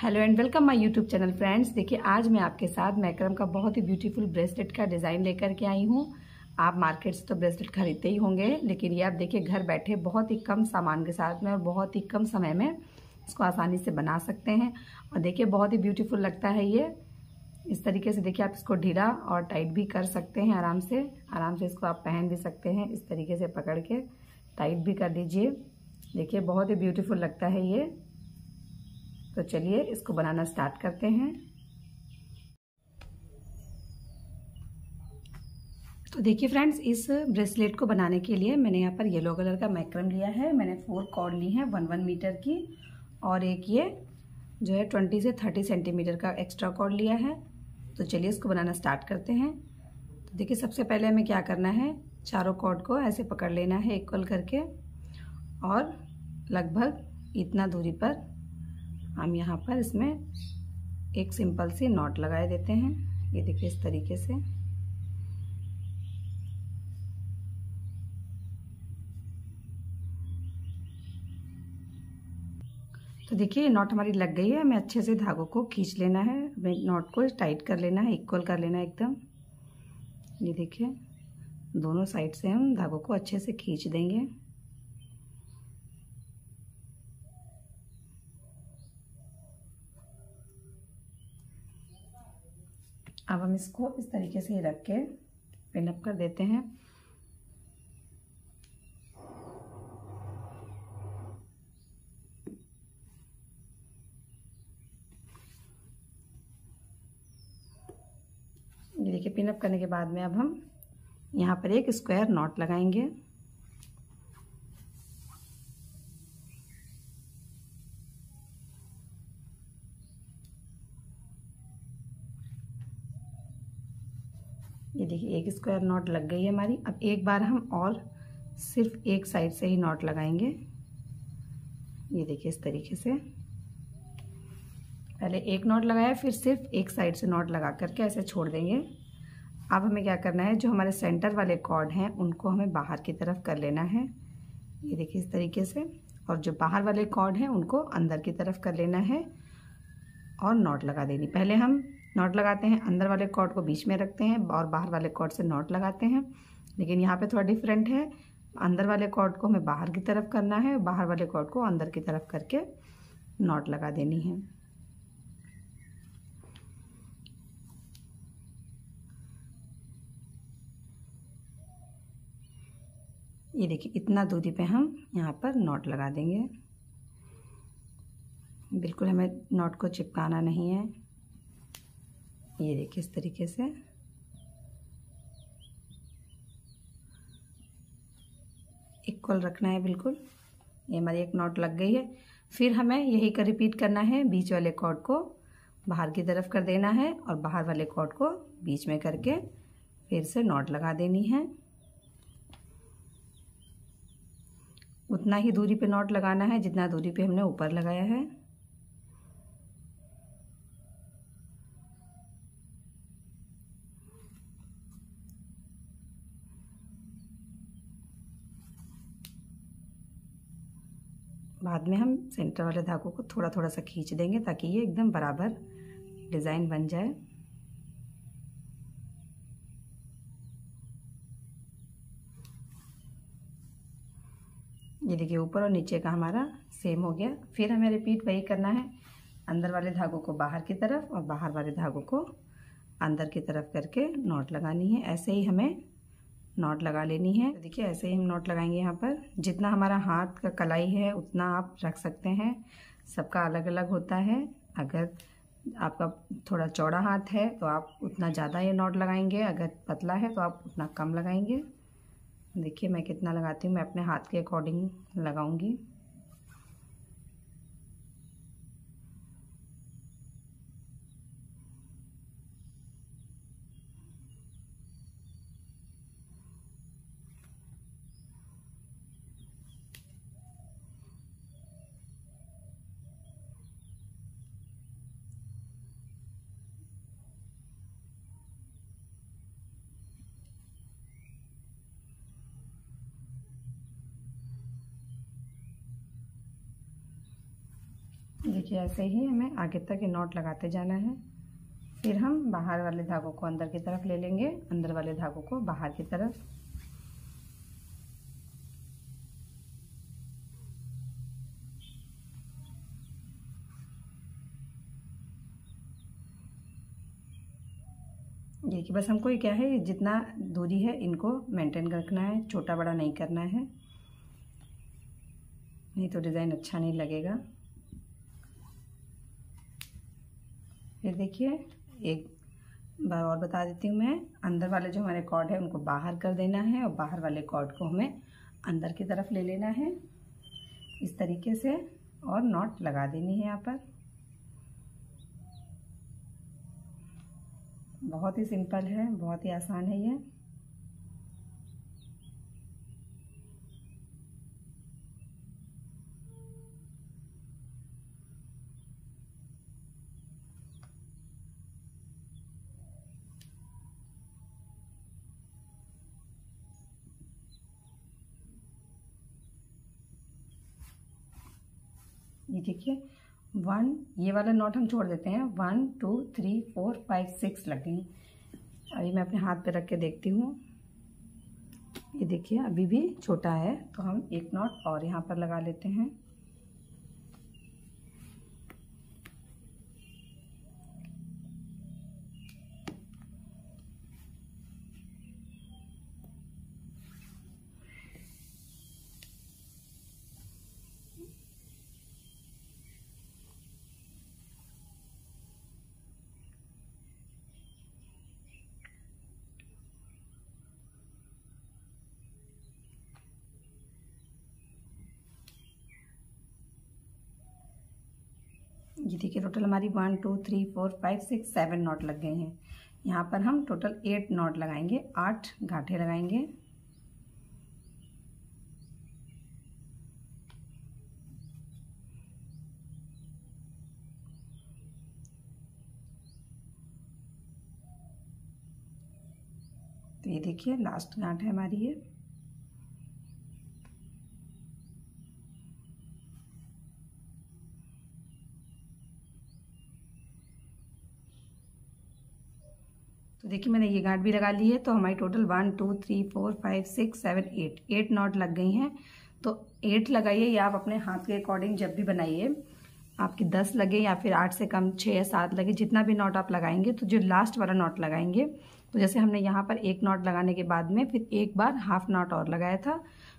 Hello and welcome my YouTube channel friends देखिए, आज मैं आपके साथ मैक्रम का बहुत ही ब्यूटीफुल ब्रेसलेट का डिज़ाइन लेकर के आई हूँ। आप मार्केट से तो ब्रेसलेट खरीदते ही होंगे, लेकिन ये आप देखिए, घर बैठे बहुत ही कम सामान के साथ में और बहुत ही कम समय में इसको आसानी से बना सकते हैं। और देखिए, बहुत ही ब्यूटीफुल लगता है ये। इस तरीके से देखिए, आप इसको ढीला और टाइट भी कर सकते हैं आराम से। आराम से इसको आप पहन भी सकते हैं। इस तरीके से पकड़ के टाइट भी कर दीजिए। देखिए, बहुत ही ब्यूटीफुल लगता है ये। तो चलिए इसको बनाना स्टार्ट करते हैं। तो देखिए फ्रेंड्स इस ब्रेसलेट को बनाने के लिए मैंने यहाँ पर येलो कलर का मैक्रम लिया है। मैंने फोर कॉर्ड ली है वन वन मीटर की और एक ये जो है ट्वेंटी से थर्टी सेंटीमीटर का एक्स्ट्रा कॉर्ड लिया है। तो चलिए इसको बनाना स्टार्ट करते हैं। तो देखिए सबसे पहले हमें क्या करना है? चारों कॉर्ड को ऐसे पकड़ लेना है इक्वल करके और लगभग इतना दूरी पर हम यहाँ पर इसमें एक सिंपल सी नॉट लगाए देते हैं। ये देखिए इस तरीके से। तो देखिए नॉट हमारी लग गई है। हमें अच्छे से धागों को खींच लेना है। हमें नॉट को टाइट कर लेना है, इक्वल कर लेना है एकदम। ये देखिए, दोनों साइड से हम धागों को अच्छे से खींच देंगे। अब हम इसको इस तरीके से रख के पिनअप कर देते हैं। ये देखिए पिनअप करने के बाद में अब हम यहाँ पर एक स्क्वायर नॉट लगाएँगे ये देखिए एक स्क्वायर नॉट लग गई है हमारी। अब एक बार हम और सिर्फ़ एक साइड से ही नॉट लगाएँगे। ये देखिए इस तरीके से। पहले एक नॉट लगाया, फिर सिर्फ़ एक साइड से नॉट लगा करके ऐसे छोड़ देंगे। अब हमें क्या करना है, जो हमारे सेंटर वाले कॉर्ड हैं, उनको हमें बाहर की तरफ़ कर लेना है। ये देखिए इस तरीके से। और जो बाहर वाले कॉर्ड हैं, उनको अंदर की तरफ़ कर लेना है और नॉट लगा देनी। पहले हम नॉट लगाते हैं, अंदर वाले कॉर्ड को बीच में रखते हैं और बाहर वाले कॉर्ड से नॉट लगाते हैं। लेकिन यहाँ पे थोड़ा डिफरेंट है। अंदर वाले कॉर्ड को हमें बाहर की तरफ़ करना है बाहर वाले कॉर्ड को अंदर की तरफ़ करके नॉट लगा देनी है। ये देखिए, इतना दूरी पे हम यहाँ पर नॉट लगा देंगे। बिल्कुल हमें नॉट को चिपकाना नहीं है। ये देखिए इस तरीके से। इक्वल रखना है बिल्कुल। ये हमारी एक नॉट लग गई है। फिर हमें यही का रिपीट करना है। बीच वाले कॉर्ड को बाहर की तरफ़ कर देना है और बाहर वाले कॉर्ड को बीच में करके फिर से नॉट लगा देनी है। उतना ही दूरी पे नॉट लगाना है जितना दूरी पे हमने ऊपर लगाया है। बाद में हम सेंटर वाले धागों को थोड़ा थोड़ा सा खींच देंगे ताकि ये एकदम बराबर डिज़ाइन बन जाए। ये देखिए, ऊपर और नीचे का हमारा सेम हो गया। फिर हमें रिपीट वही करना है। अंदर वाले धागों को बाहर की तरफ़ और बाहर वाले धागों को अंदर की तरफ़ करके नॉट लगानी है। ऐसे ही हमें नॉट लगा लेनी है। तो देखिए, ऐसे ही हम नॉट लगाएँगे यहाँ पर। जितना हमारा हाथ का कलाई है, उतना आप रख सकते हैं। सबका अलग अलग होता है। अगर आपका थोड़ा चौड़ा हाथ है तो आप उतना ज़्यादा ये नॉट लगाएँगे। अगर पतला है तो आप उतना कम लगाएँगे। देखिए, मैं कितना लगाती हूँ। मैं अपने हाथ के अकॉर्डिंग लगाऊँगी। देखिए, ऐसे ही हमें आगे तक ये नॉट लगाते जाना है। फिर हम बाहर वाले धागों को अंदर की तरफ़ ले लेंगे। अंदर वाले धागों को बाहर की तरफ़। देखिए, बस हमको ये क्या है जितना दूरी है, इनको मेंटेन रखना है छोटा बड़ा नहीं करना है। नहीं तो डिज़ाइन अच्छा नहीं लगेगा। फिर देखिए, एक बार और बता देती हूँ मैं। अंदर वाले जो हमारे कॉर्ड है, उनको बाहर कर देना है और बाहर वाले कॉर्ड को हमें अंदर की तरफ़ ले लेना है। इस तरीके से और नॉट लगा देनी है यहाँ पर। बहुत ही सिंपल है, बहुत ही आसान है ये। ये देखिए वन ये वाला नोट हम छोड़ देते हैं। One two three four five six लग गई। अभी मैं अपने हाथ पे रख के देखती हूँ। ये देखिए, अभी भी छोटा है तो हम एक नॉट और यहाँ पर लगा लेते हैं। ये देखिए टोटल हमारी one two three four five six seven knot लग गए हैं। यहाँ पर हम टोटल एट नॉट लगाएँगे, आठ घाटे लगाएँगे। तो ये देखिए लास्ट गांठ है हमारी ये। तो देखिए मैंने ये गांठ भी लगा ली है तो हमारी total one two three four five six seven eight eight knot लग गई हैं। तो एट लगाइए या आप अपने हाथ के अकॉर्डिंग जब भी बनाइए। आपकी दस लगे या फिर आठ से कम छः या सात लगे, जितना भी नॉट आप लगाएँगे तो जो लास्ट वाला नॉट लगाएँगे तो जैसे हमने यहाँ पर एक नॉट लगाने के बाद में फिर एक बार हाफ़ नॉट और लगाया था।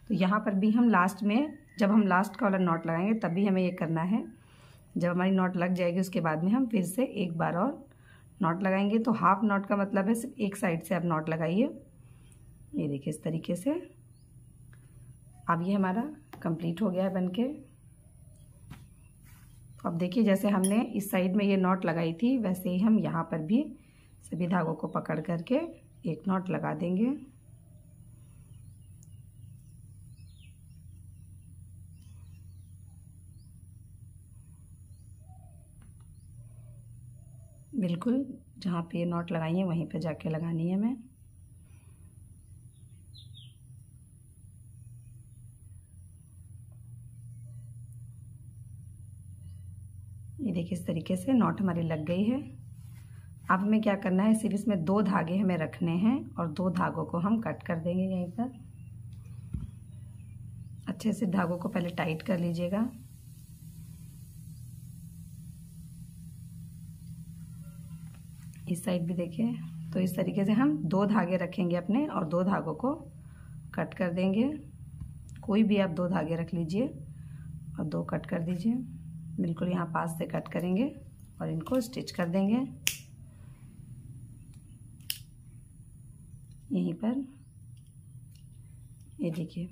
तो यहाँ पर भी हम लास्ट में, जब हम लास्ट का वाला नॉट लगाएँगे तभी हमें ये करना है। जब हमारी नॉट लग जाएगी, उसके बाद में हम फिर से एक बार और नॉट लगाएँगे तो हाफ़ नॉट का मतलब है सिर्फ़ एक साइड से आप नॉट लगाइए। ये देखिए इस तरीके से। अब ये हमारा कंप्लीट हो गया है बनके। अब देखिए जैसे हमने इस साइड में ये नॉट लगाई थी, वैसे ही हम यहाँ पर भी सभी धागों को पकड़ करके एक नॉट लगा देंगे। बिल्कुल, जहाँ पे ये नॉट लगाई है, वहीं पे जाके लगानी है मैं। ये देखिए, इस तरीके से नॉट हमारी लग गई है। अब हमें क्या करना है, सिर्फ़ इसमें दो धागे हमें रखने हैं और दो धागों को हम कट कर देंगे यहीं पर। अच्छे से धागों को पहले टाइट कर लीजिएगा। इस साइड भी देखिए। तो इस तरीके से हम दो धागे रखेंगे अपने और दो धागों को कट कर देंगे। कोई भी आप दो धागे रख लीजिए और दो कट कर दीजिए। बिल्कुल यहाँ पास से कट करेंगे और इनको स्टिच कर देंगे। यहीं पर। ये देखिए,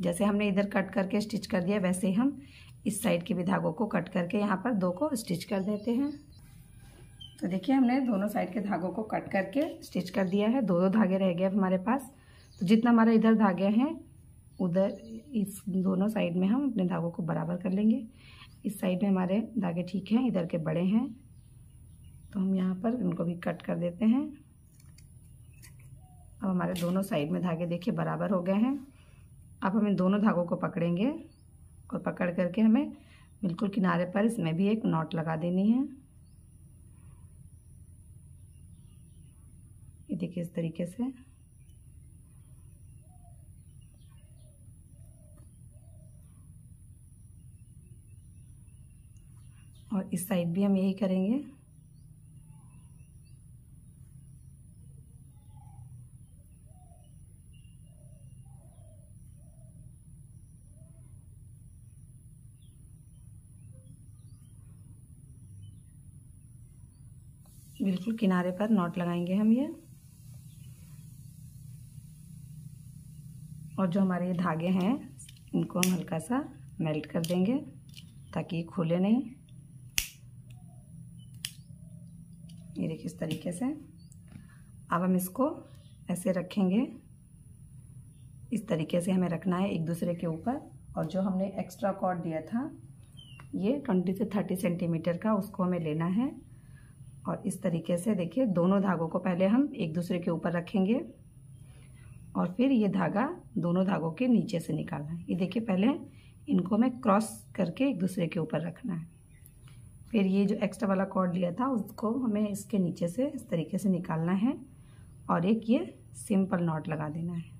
जैसे हमने इधर कट करके स्टिच कर दिया, वैसे ही हम इस साइड के भी धागों को कट करके यहाँ पर दो को स्टिच कर देते हैं। तो देखिए, हमने दोनों साइड के धागों को कट करके स्टिच कर दिया है। दो दो धागे रह गए हमारे पास। तो जितना हमारा इधर धागे हैं, उधर इस दोनों साइड में हम अपने धागों को बराबर कर लेंगे। इस साइड में हमारे धागे ठीक हैं, इधर के बड़े हैं। तो हम यहाँ पर इनको भी कट कर देते हैं। अब हमारे दोनों साइड में धागे देखिए बराबर हो गए हैं। अब हम इन दोनों धागों को पकड़ेंगे और पकड़ करके हमें बिल्कुल किनारे पर इसमें भी एक नॉट लगा देनी है। देखिए इस तरीके से। और इस साइड भी हम यही करेंगे। बिल्कुल किनारे पर नॉट लगाएँगे हम ये। और जो हमारे ये धागे हैं, इनको हम हल्का सा मेल्ट कर देंगे ताकि ये खुले नहीं। ये देखिए इस तरीके से। अब हम इसको ऐसे रखेंगे। इस तरीके से हमें रखना है एक दूसरे के ऊपर। और जो हमने एक्स्ट्रा कॉर्ड दिया था, ये ट्वेंटी से थर्टी सेंटीमीटर का, उसको हमें लेना है। और इस तरीके से देखिए, दोनों धागों को पहले हम एक दूसरे के ऊपर रखेंगे। और फिर ये धागा दोनों धागों के नीचे से निकालना है। ये देखिए, पहले इनको हमें क्रॉस करके एक दूसरे के ऊपर रखना है। फिर ये जो एक्स्ट्रा वाला कॉर्ड लिया था, उसको हमें इसके नीचे से इस तरीके से निकालना है और एक ये सिंपल नॉट लगा देना है।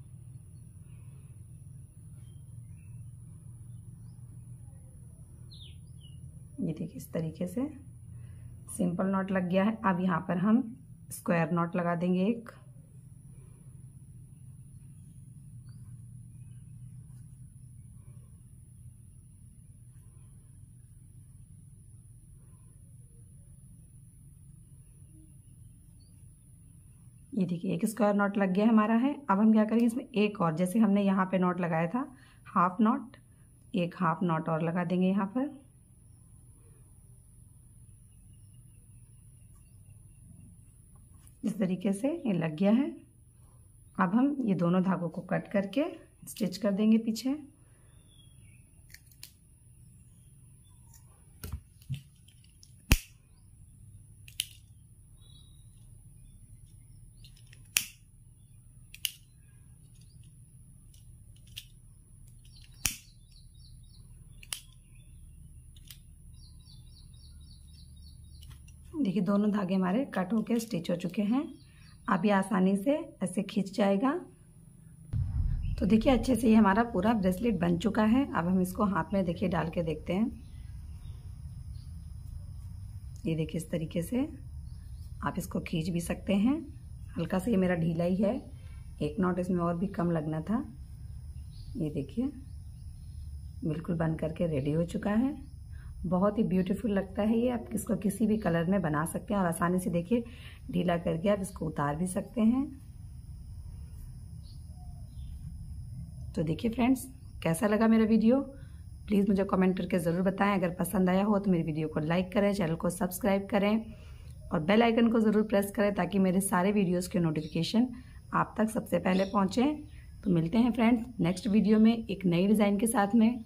ये देखिए, इस तरीके से सिंपल नॉट लग गया है। अब यहाँ पर हम स्क्वायर नॉट लगा देंगे एक। ये देखिए, एक स्क्वायर नॉट लग गया हमारा है। अब हम क्या करेंगे इसमें एक और, जैसे हमने यहाँ पे नॉट लगाया था हाफ़ नॉट एक हाफ़ नॉट और लगा देंगे यहाँ पर। इस तरीके से ये लग गया है। अब हम ये दोनों धागों को कट करके स्टिच कर देंगे पीछे। देखिए, दोनों धागे हमारे कट होके स्टिच हो चुके हैं। अब ये आसानी से ऐसे खींच जाएगा। तो देखिए, अच्छे से ये हमारा पूरा ब्रेसलेट बन चुका है। अब हम इसको हाथ में देखिए डाल के देखते हैं। ये देखिए, इस तरीके से आप इसको खींच भी सकते हैं। हल्का सा ये मेरा ढीला ही है। एक नॉट इसमें और भी कम लगना था। ये देखिए, बिल्कुल बन करके रेडी हो चुका है। बहुत ही ब्यूटीफुल लगता है ये। आप इसको किसी भी कलर में बना सकते हैं और आसानी से देखिए, ढीला करके आप इसको उतार भी सकते हैं। तो देखिए फ्रेंड्स कैसा लगा मेरा वीडियो प्लीज़ मुझे कमेंट करके ज़रूर बताएँ। अगर पसंद आया हो तो मेरी वीडियो को लाइक करें चैनल को सब्सक्राइब करें और बेल आइकन को ज़रूर प्रेस करें ताकि मेरे सारे वीडियोस के नोटिफिकेशन आप तक सबसे पहले पहुँचें। तो मिलते हैं फ्रेंड्स नेक्स्ट वीडियो में एक नई डिज़ाइन के साथ में।